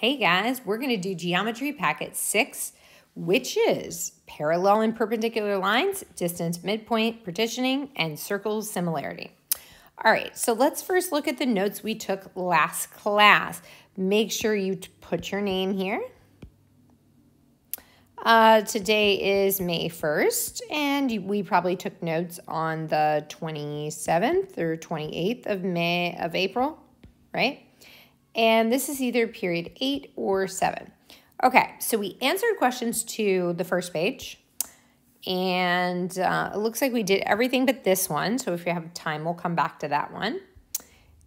Hey guys, we're going to do geometry packet 6, which is parallel and perpendicular lines, distance midpoint, partitioning, and circles similarity. All right, so let's first look at the notes we took last class. Make sure you put your name here. Uh, today is May 1st, and we probably took notes on the 27th or 28th of May of April, right? And this is either period eight or seven. Okay, so we answered questions to the first page. And uh, it looks like we did everything but this one. So if you have time, we'll come back to that one.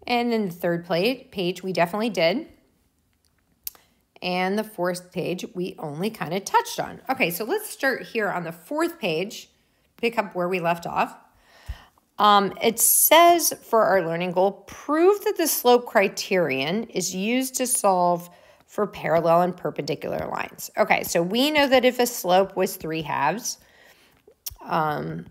And then the third page, we definitely did. And the fourth page, we only kind of touched on. Okay, so let's start here on the fourth page, pick up where we left off. Um, it says for our learning goal, prove that the slope criterion is used to solve for parallel and perpendicular lines. Okay, so we know that if a slope was 3 halves, um,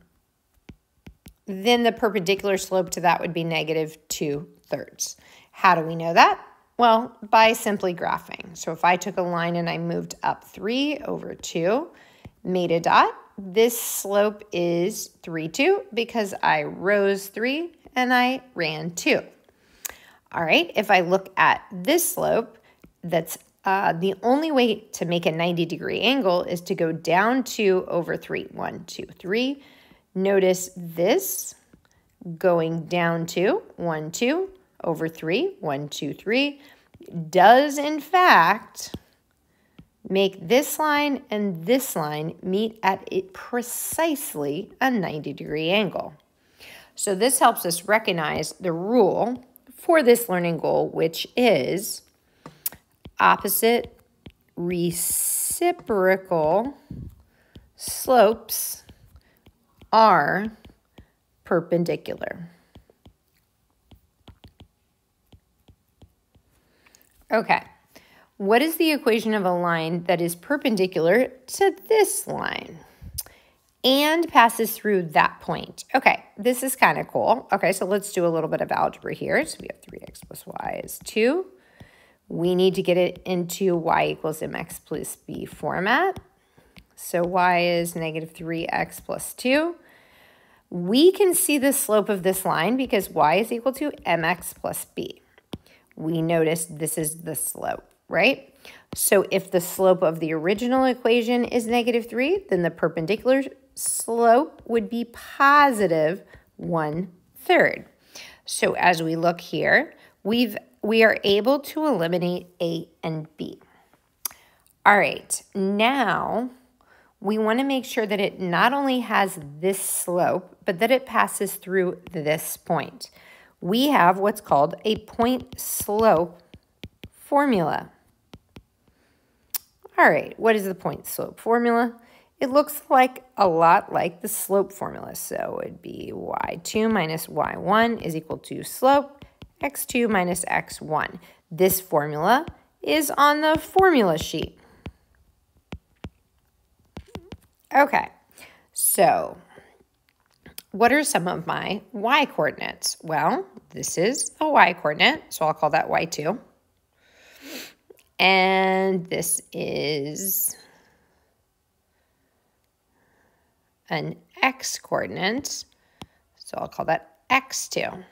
then the perpendicular slope to that would be negative 2 thirds. How do we know that? Well, by simply graphing. So if I took a line and I moved up 3 over 2, made a dot, this slope is 3, 2 because I rose 3 and I ran 2. All right, if I look at this slope, that's uh, the only way to make a 90 degree angle is to go down 2 over 3. 1, 2, 3. Notice this going down 2, 1, 2 over 3, 1, 2, 3, does in fact Make this line and this line meet at precisely a 90 degree angle. So this helps us recognize the rule for this learning goal, which is opposite reciprocal slopes are perpendicular. Okay. What is the equation of a line that is perpendicular to this line and passes through that point? Okay, this is kind of cool. Okay, so let's do a little bit of algebra here. So we have 3x plus y is 2. We need to get it into y equals mx plus b format. So y is negative 3x plus 2. We can see the slope of this line because y is equal to mx plus b. We notice this is the slope right? So if the slope of the original equation is negative 3, then the perpendicular slope would be positive 1 third. So as we look here, we've, we are able to eliminate A and B. All right, now we want to make sure that it not only has this slope, but that it passes through this point. We have what's called a point slope formula. All right, what is the point slope formula? It looks like a lot like the slope formula. So it'd be y2 minus y1 is equal to slope x2 minus x1. This formula is on the formula sheet. Okay, so what are some of my y coordinates? Well, this is a y coordinate, so I'll call that y2. And this is an x coordinate. So I'll call that x2.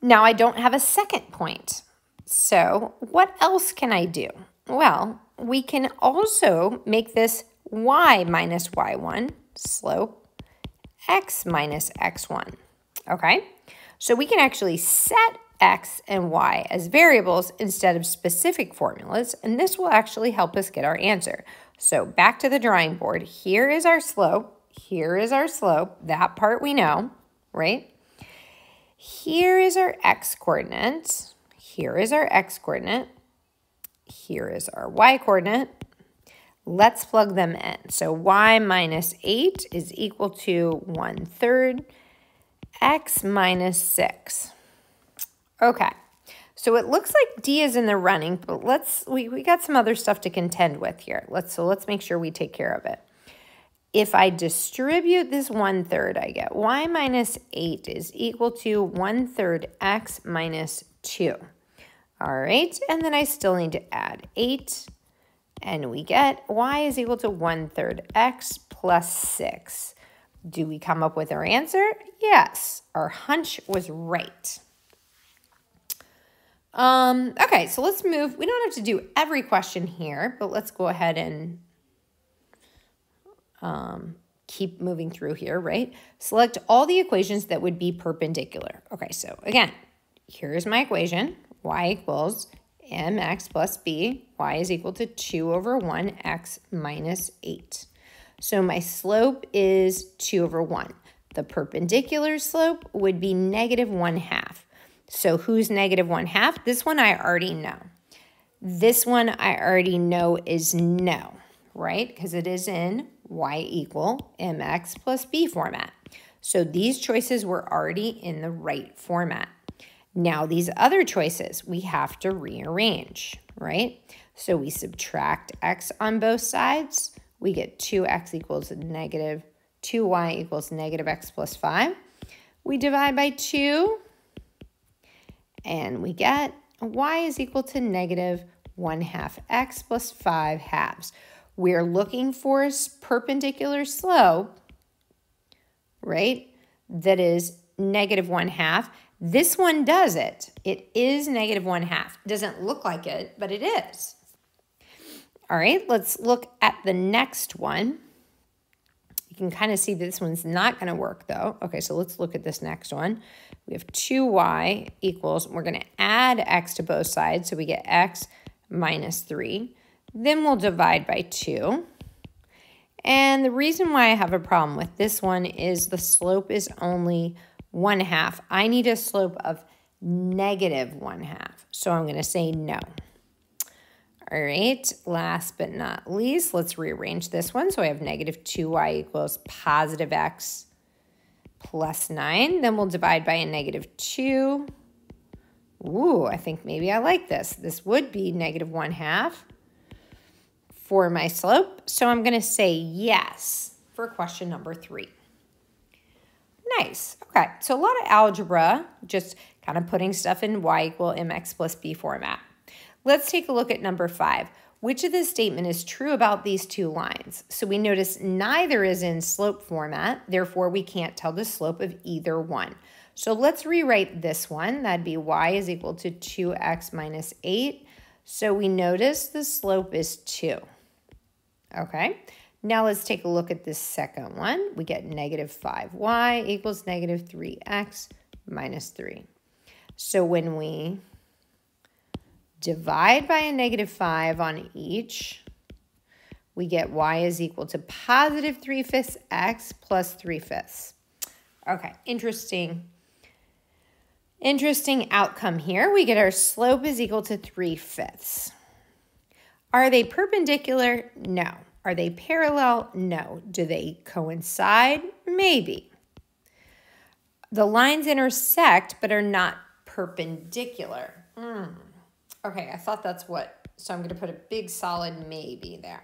Now I don't have a second point. So what else can I do? Well, we can also make this y minus y1 slope x minus x1. Okay? So we can actually set x and y as variables instead of specific formulas, and this will actually help us get our answer. So back to the drawing board. Here is our slope. Here is our slope. That part we know, right? Here is our x coordinate. Here is our x coordinate. Here is our y coordinate. Let's plug them in. So y minus 8 is equal to 1 third. x minus 6 Okay. So it looks like D is in the running, but let's we, we got some other stuff to contend with here. Let's so let's make sure we take care of it. If I distribute this one third, I get y minus 8 is equal to one third x minus 2. All right, and then I still need to add 8, and we get y is equal to 1 third x plus 6. Do we come up with our answer? Yes, our hunch was right. Um, okay, so let's move. We don't have to do every question here, but let's go ahead and um, keep moving through here, right? Select all the equations that would be perpendicular. Okay, so again, here's my equation. y equals mx plus b. y is equal to 2 over 1x minus 8. So my slope is 2 over 1. The perpendicular slope would be negative 1 half. So who's negative 1 half? This one I already know. This one I already know is no, right? Because it is in y equal mx plus b format. So these choices were already in the right format. Now these other choices we have to rearrange, right? So we subtract x on both sides. We get 2x equals negative, 2y equals negative x plus 5. We divide by 2, and we get y is equal to negative 1 half x plus 5 halves. We're looking for a perpendicular slope, right, that is negative 1 half. This one does it. It is negative 1 half. Doesn't look like it, but it is. All right, let's look at the next one. Can kind of see that this one's not going to work, though. Okay, so let's look at this next one. We have 2y equals, we're going to add x to both sides, so we get x minus 3. Then we'll divide by 2. And the reason why I have a problem with this one is the slope is only 1 half. I need a slope of negative 1 half. So I'm going to say no. All right, last but not least, let's rearrange this one. So I have negative 2y equals positive x plus 9. Then we'll divide by a negative 2. Ooh, I think maybe I like this. This would be negative 1 half for my slope. So I'm going to say yes for question number three. Nice. Okay, so a lot of algebra, just kind of putting stuff in y equal mx plus b format. Let's take a look at number five. Which of this statement is true about these two lines? So we notice neither is in slope format, therefore we can't tell the slope of either one. So let's rewrite this one. That'd be y is equal to 2x minus 8. So we notice the slope is 2. Okay, now let's take a look at this second one. We get negative 5y equals negative 3x minus 3. So when we divide by a negative 5 on each, we get y is equal to positive 3 fifths x plus 3 fifths. Okay, interesting. Interesting outcome here. We get our slope is equal to 3 fifths. Are they perpendicular? No. Are they parallel? No. Do they coincide? Maybe. The lines intersect but are not perpendicular. Mm. Okay, I thought that's what, so I'm going to put a big solid maybe there.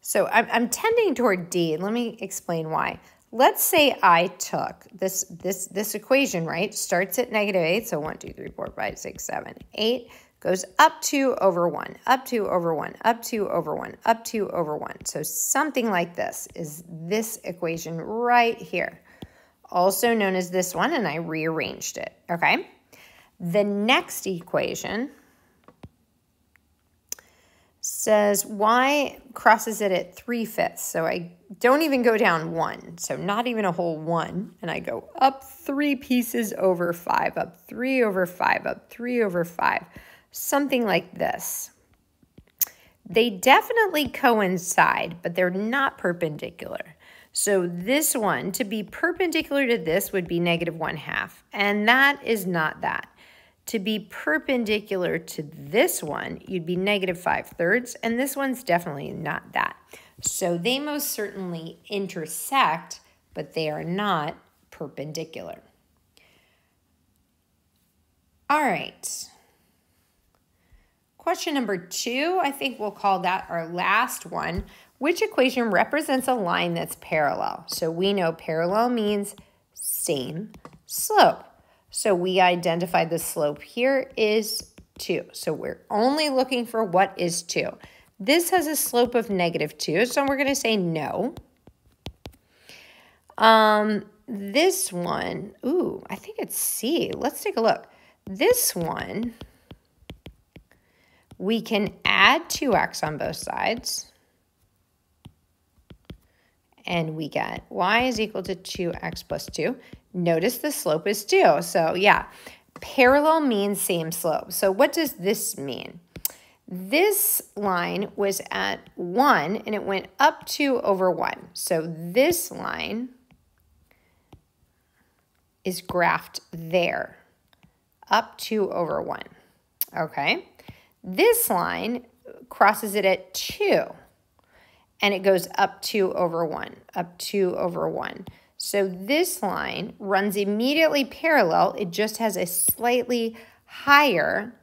So I'm, I'm tending toward D. Let me explain why. Let's say I took this, this, this equation, right? Starts at negative 8, so 1, 2, 3, 4, 5, 6, 7, 8, goes up 2 over 1, up 2 over 1, up 2 over 1, up 2 over 1. So something like this is this equation right here, also known as this one, and I rearranged it, okay? The next equation says y crosses it at 3 fifths. So I don't even go down 1, so not even a whole 1. And I go up 3 pieces over 5, up 3 over 5, up 3 over 5. Something like this. They definitely coincide, but they're not perpendicular. So this one, to be perpendicular to this would be negative 1 half, and that is not that. To be perpendicular to this one, you'd be negative 5 thirds, and this one's definitely not that. So they most certainly intersect, but they are not perpendicular. All right. Question number two, I think we'll call that our last one. Which equation represents a line that's parallel? So we know parallel means same slope. So we identified the slope here is 2. So we're only looking for what is 2. This has a slope of negative 2, so we're going to say no. Um, this one, ooh, I think it's C. Let's take a look. This one, we can add 2x on both sides. And we get y is equal to 2x plus 2. Notice the slope is 2. So yeah, parallel means same slope. So what does this mean? This line was at 1 and it went up 2 over 1. So this line is graphed there, up 2 over 1. Okay? This line crosses it at 2 and it goes up 2 over 1, up 2 over 1. So this line runs immediately parallel. It just has a slightly higher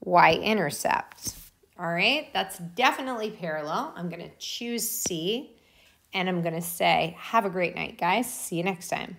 y-intercept. All right, that's definitely parallel. I'm going to choose C, and I'm going to say, have a great night, guys. See you next time.